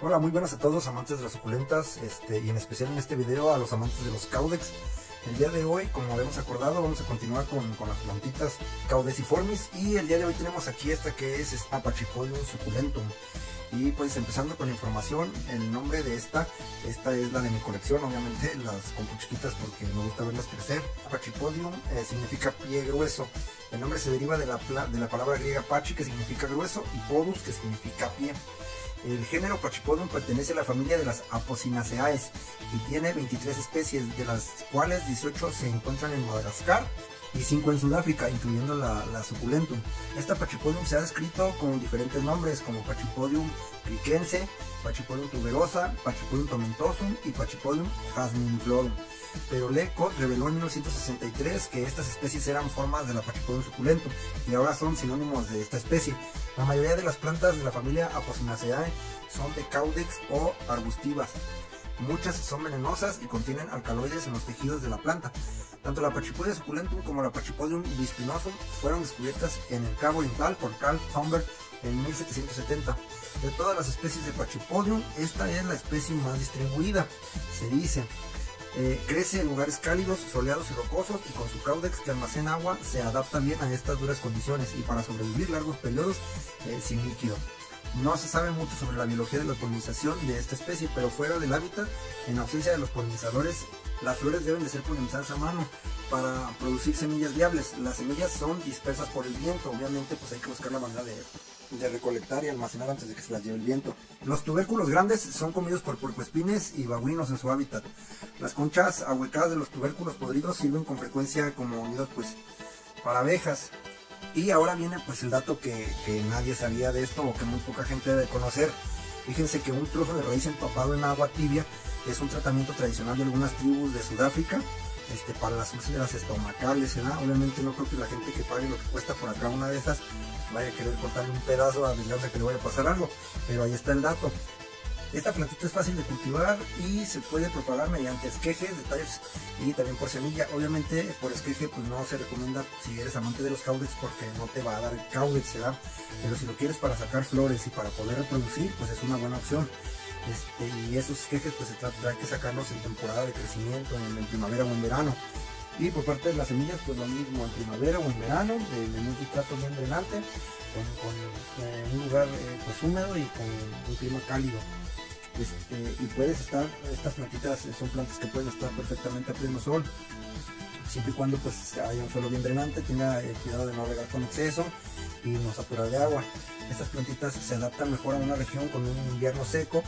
Hola, muy buenas a todos amantes de las suculentas este, y en especial en este video a los amantes de los caudex. El día de hoy, como habíamos acordado, vamos a continuar con, las plantitas caudeciformis y el día de hoy tenemos aquí esta que es esta Pachipodium suculentum. Y pues empezando con la información, el nombre de esta, esta es la de mi colección, obviamente las compro chiquitas porque me gusta verlas crecer. Pachipodium eh, significa pie grueso. El nombre se deriva de la, de la palabra griega pachi que significa grueso y podus que significa pie. El género Pachipodium pertenece a la familia de las Apocynaceae y tiene 23 especies, de las cuales 18 se encuentran en Madagascar y 5 en Sudáfrica, incluyendo la, suculentum. Esta Pachipodium se ha descrito con diferentes nombres como Pachipodium criquense, Pachipodium tuberosa, Pachipodium tomentosum y Pachipodium jasminiflorum pero Leco reveló en 1963 que estas especies eran formas de la Pachipodium suculento y ahora son sinónimos de esta especie. La mayoría de las plantas de la familia Apocynaceae son de caudex o arbustivas. Muchas son venenosas y contienen alcaloides en los tejidos de la planta. Tanto la Pachipodium suculentum como la Pachipodium bispinosum fueron descubiertas en el Cabo Oriental por Carl Thunberg en 1770. De todas las especies de Pachipodium, esta es la especie más distribuida, se dice. Eh, crece en lugares cálidos, soleados y rocosos y con su caudex que almacena agua se adapta bien a estas duras condiciones y para sobrevivir largos periodos eh, sin líquido. No se sabe mucho sobre la biología de la polinización de esta especie, pero fuera del hábitat, en ausencia de los polinizadores, las flores deben de ser polinizadas a mano para producir semillas viables. Las semillas son dispersas por el viento, obviamente pues hay que buscar la manera de recolectar y almacenar antes de que se las lleve el viento. Los tubérculos grandes son comidos por puercoespines y babuinos en su hábitat. Las conchas ahuecadas de los tubérculos podridos sirven con frecuencia como nidos pues para abejas. Y ahora viene pues el dato que, que nadie sabía de esto o que muy poca gente debe conocer. Fíjense que un trozo de raíz empapado en agua tibia es un tratamiento tradicional de algunas tribus de Sudáfrica este, para las úlceras estomacales, ¿verdad? Obviamente no creo que la gente que pague lo que cuesta por acá una de esas vaya a querer cortarle un pedazo a de que le vaya a pasar algo, pero ahí está el dato. Esta plantita es fácil de cultivar y se puede propagar mediante esquejes, detalles y también por semilla. Obviamente por esqueje pues no se recomienda si eres amante de los caudex porque no te va a dar el caudex, ¿verdad? Pero si lo quieres para sacar flores y para poder reproducir pues es una buena opción. Este, y esos esquejes pues se trata que sacarlos en temporada de crecimiento, en, primavera o en verano. Y por parte de las semillas, pues lo mismo en primavera o en verano, en un sustrato bien drenante, con, eh, un lugar eh, pues húmedo y con un clima cálido. Este, y puedes estar, estas plantitas son plantas que pueden estar perfectamente a pleno sol, siempre y cuando pues haya un suelo bien drenante, tenga el cuidado de no regar con exceso y no saturar de agua. Estas plantitas se adaptan mejor a una región con un invierno seco,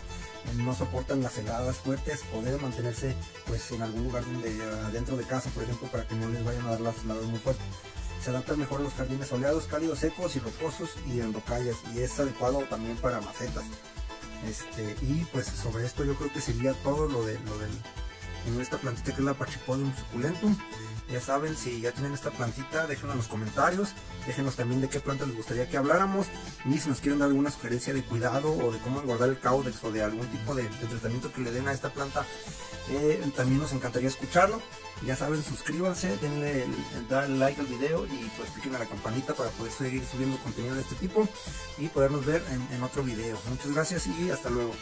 no soportan las heladas fuertes o deben mantenerse pues en algún lugar donde adentro de casa, por ejemplo, para que no les vayan a dar las heladas muy fuertes. Se adaptan mejor a los jardines soleados, cálidos, secos y rocosos y en rocallas y es adecuado también para macetas. Este, y pues sobre esto yo creo que sería todo lo de lo del en esta plantita que es la Pachipodium suculentum. Ya saben, si ya tienen esta plantita, déjenlo en los comentarios. Déjenos también de qué planta les gustaría que habláramos. Y si nos quieren dar alguna sugerencia de cuidado o de cómo guardar el caudex o de algún tipo de, tratamiento que le den a esta planta, eh, también nos encantaría escucharlo. Ya saben, suscríbanse, denle el, like al video y pues cliquen a la campanita para poder seguir subiendo contenido de este tipo y podernos ver en otro video. Muchas gracias y hasta luego.